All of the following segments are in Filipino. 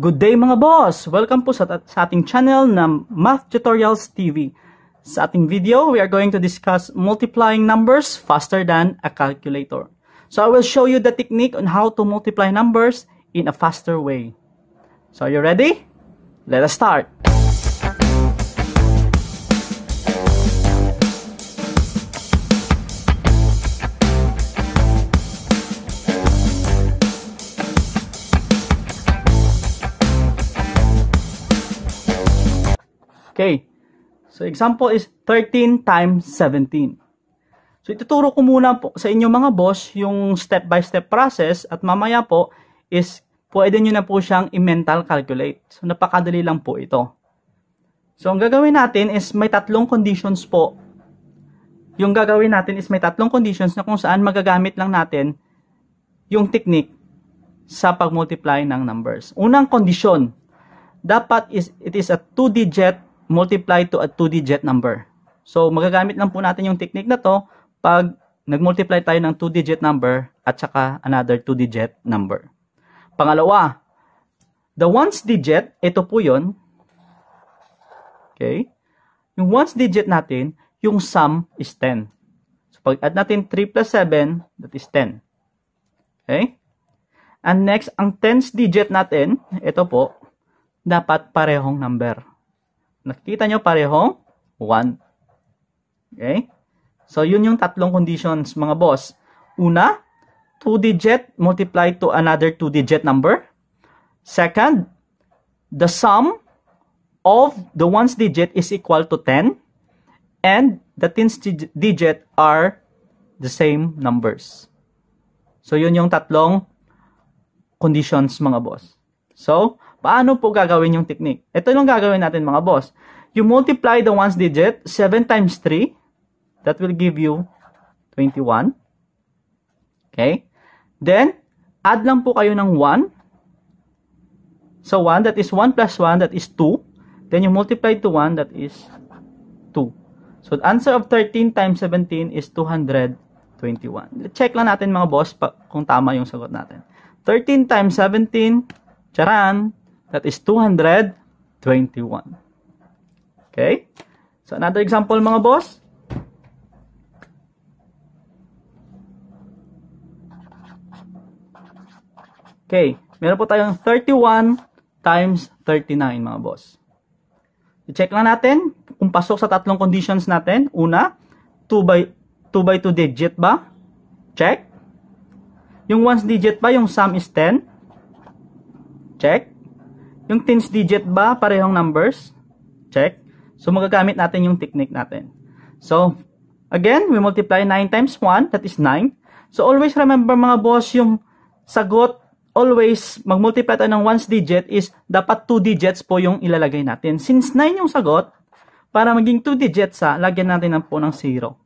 Good day mga boss! Welcome po sa, sa ating channel na Math Tutorials TV. Sa ating video, we are going to discuss multiplying numbers faster than a calculator. So I will show you the technique on how to multiply numbers in a faster way. So are you ready? Let us start! So, example is 13 times 17. So, ituturo ko muna po sa inyo mga boss yung step-by-step -step process at mamaya po is pwede nyo na po siyang i-mental calculate. So, napakadali lang po ito. So, ang gagawin natin is may tatlong conditions po. Yung gagawin natin is may tatlong conditions na kung saan magagamit lang natin yung technique sa pag-multiply ng numbers. Unang condition, dapat is it is a two-digit multiply to a two-digit number. So, magagamit lang po natin yung technique na to pag nag-multiply tayo ng two-digit number at saka another two-digit number. Pangalawa, the ones digit, ito po yon. Okay? Yung ones digit natin, yung sum is 10. So, pag add natin 3 plus 7, that is 10. Okay? And next, ang tens digit natin, ito po, dapat parehong number. Nakikita nyo parehong 1. Okay? So, yun yung tatlong conditions, mga boss. Una, 2-digit multiplied to another 2-digit number. Second, the sum of the ones digit is equal to 10 and the tens digit are the same numbers. So, yun yung tatlong conditions, mga boss. So, Paano po gagawin yung technique? Ito yung gagawin natin mga boss. You multiply the ones digit, 7 times 3, that will give you 21. Okay? Then, add lang po kayo ng 1. So, 1, that is 1 plus 1, that is 2. Then, you multiply to 1, that is 2. So, the answer of 13 times 17 is 221. Check lang natin mga boss kung tama yung sagot natin. 13 times 17, charan, That is 221. Okay? So, another example mga boss. Okay. Meron po tayong 31 times 39 mga boss. I-check lang natin kung pasok sa tatlong conditions natin. Una, 2 by 2 by 2 digit ba? Check. Yung ones digit ba, yung sum is 10? Check. Yung tens digit ba, parehong numbers? Check. So, magagamit natin yung technique natin. So, again, we multiply 9 times 1, that is 9. So, always remember mga boss, yung sagot, always, mag-multiply tayo ng ones digit is dapat 2 digits po yung ilalagay natin. Since 9 yung sagot, para maging 2 digits sa, lagyan natin ng po ng 0.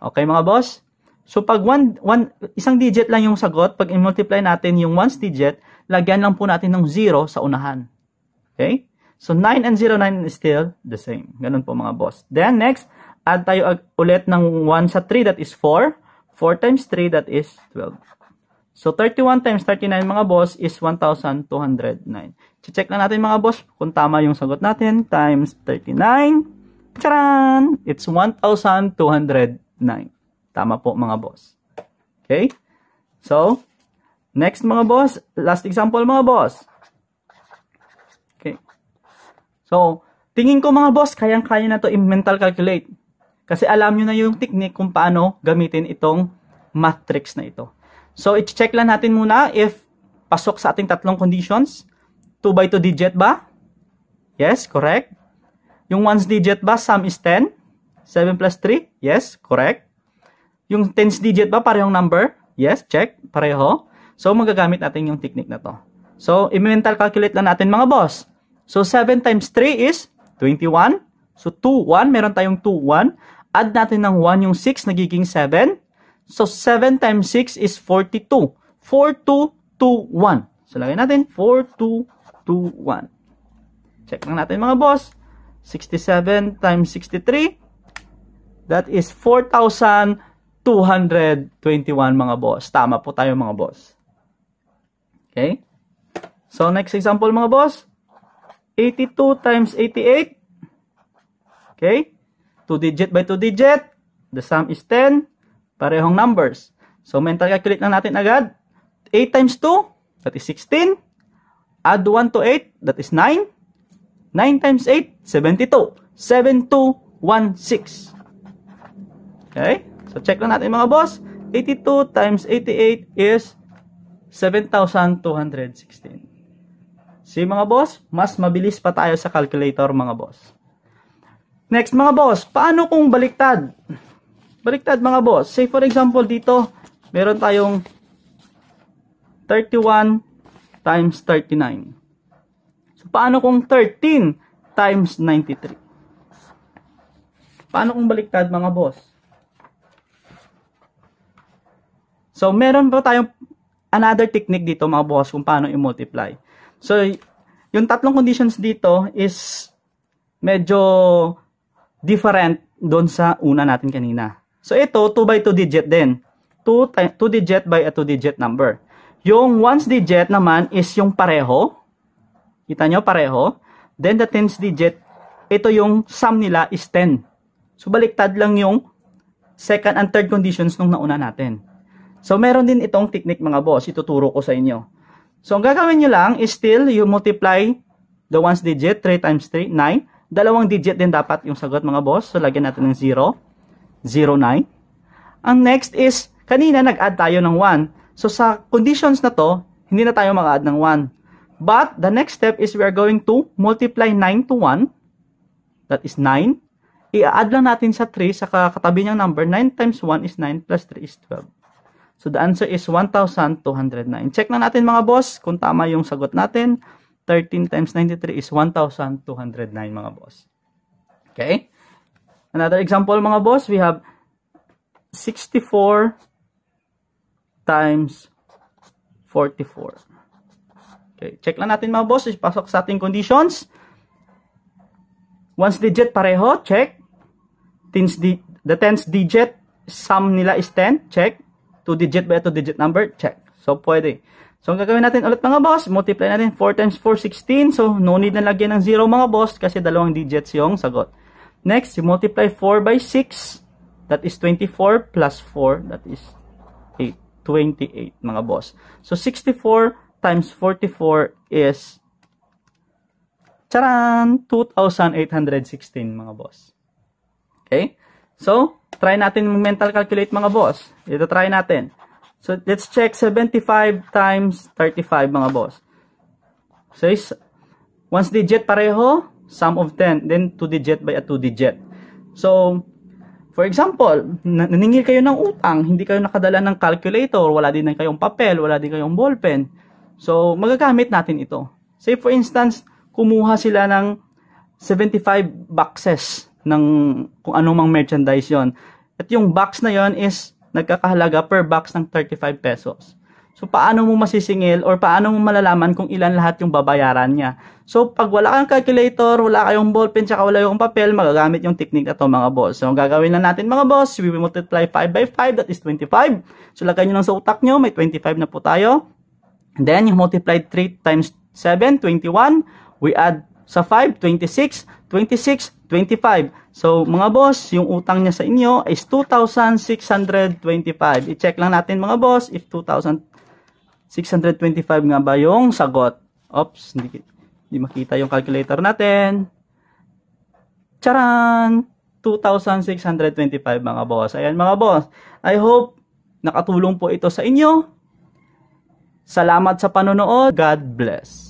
Okay mga boss? So, pag one, one, isang digit lang yung sagot, pag i-multiply natin yung ones digit, lagyan lang po natin ng 0 sa unahan. Okay? So, 9 and 0, 9 is still the same. Ganun po mga boss. Then, next, add tayo ulit ng 1 sa 3, that is 4. 4 times 3, that is 12. So, 31 times 39 mga boss is 1,209. Check na natin mga boss kung tama yung sagot natin. Times 39. Charan! It's 1,209. Tama po mga boss. Okay? So, Next mga boss, last example mga boss. Okay. So, tingin ko mga boss, kayang-kaya na to i-mental calculate. Kasi alam nyo na yung technique kung paano gamitin itong math tricks na ito. So, i-check lang natin muna if pasok sa ating tatlong conditions. 2 by 2 digit ba? Yes, correct. Yung 1's digit ba, sum is 10? 7 plus 3? Yes, correct. Yung 10's digit ba, parehong number? Yes, check, pareho. So, magagamit natin yung technique na to. So, i-mental calculate lang natin mga boss. So, 7 times 3 is 21. So, 2, 1. Meron tayong 2, 1. Add natin ng 1 yung 6, nagiging 7. So, 7 times 6 is 42. 4, 2, 2, 1. So, lagay natin 4, 2, 2, 1. Check lang natin mga boss. 67 times 63. That is 4,221 mga boss. Tama po tayo mga boss. Okay? So, next example mga boss. 82 times 88. Okay? 2 digit by 2 digit. The sum is 10. Parehong numbers. So, mental calculate na natin agad. 8 times 2, that is 16. Add 1 to 8, that is 9. 9 times 8, 72. 7216. Okay? So, check lang natin mga boss. 82 times 88 is 7,216. See mga boss, mas mabilis pa tayo sa calculator mga boss. Next mga boss, paano kung baliktad? Baliktad mga boss. Say for example dito, meron tayong 31 times 39. So paano kung 13 times 93? Paano kung baliktad mga boss? So meron pa tayong another technique dito mga boss kung paano i-multiply. So, yung tatlong conditions dito is medyo different doon sa una natin kanina. So, ito, 2 by 2 digit din. 2, 2 digit by a 2 digit number. Yung ones digit naman is yung pareho. Kita nyo, pareho. Then, the tens digit, ito yung sum nila is 10. So, baliktad lang yung second and third conditions nung nauna natin. So, meron din itong technique mga boss. Ituturo ko sa inyo. So, ang gagawin nyo lang is still you multiply the ones digit. 3 times 3, 9. Dalawang digit din dapat yung sagot mga boss. So, lagyan natin ng 0. 0, 9. Ang next is, kanina nag-add tayo ng 1. So, sa conditions na to, hindi na tayo mag-add ng 1. But, the next step is we are going to multiply 9 to 1. That is 9. I-add lang natin sa 3 sa katabi niyang number. 9 times 1 is 9 plus 3 is 12. So the answer is 1,209. Check na natin mga boss kung tama yung sagot natin. 13 times 93 is 1,209 mga boss. Okay? Another example mga boss, we have 64 times 44. Okay, check lang natin mga boss, pasok sa ating conditions. Once digit pareho, check. Tens di the tens digit, sum nila is 10, check. 2 digit by 2 digit number? Check. So, pwede. So, ang gagawin natin ulit mga boss, multiply natin 4 times 4, 16. So, no need na lagyan ng 0 mga boss kasi dalawang digits yung sagot. Next, multiply 4 by 6. That is 24 plus 4. That is 8. 28 mga boss. So, 64 times 44 is charan 2,816 mga boss. Okay? So, try natin mental calculate mga boss. Ito try natin. So, let's check 75 times 35 mga boss. So, once digit pareho, sum of 10. Then, 2 digit by a 2 digit. So, for example, naningil kayo ng utang, hindi kayo nakadala ng calculator, wala din kayong papel, wala din kayong ballpen. So, magagamit natin ito. Say for instance, kumuha sila ng 75 boxes ng kung anong mang merchandise yon. At yung box na yon is nagkakahalaga per box ng 35 pesos. So, paano mo masisingil or paano mo malalaman kung ilan lahat yung babayaran niya? So, pag wala kang calculator, wala kayong ballpen, tsaka wala yung papel, magagamit yung technique na to mga boss. So, ang gagawin lang natin mga boss, we will multiply 5 by 5, that is 25. So, lagay nyo lang sa utak nyo, may 25 na po tayo. And then, yung multiply 3 times 7, 21. We add sa 5, 26. 26, 25. So, mga boss, yung utang niya sa inyo is 2,625. I-check lang natin mga boss if 2,625 nga ba yung sagot. Oops, hindi, hindi makita yung calculator natin. Charan! 2,625 mga boss. Ayan mga boss. I hope nakatulong po ito sa inyo. Salamat sa panonood. God bless.